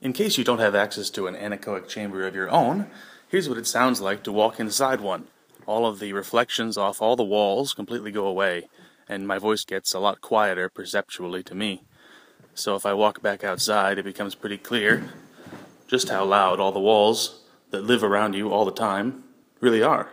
In case you don't have access to an anechoic chamber of your own, here's what it sounds like to walk inside one. All of the reflections off all the walls completely go away, and my voice gets a lot quieter perceptually to me. So if I walk back outside, it becomes pretty clear just how loud all the walls that live around you all the time really are.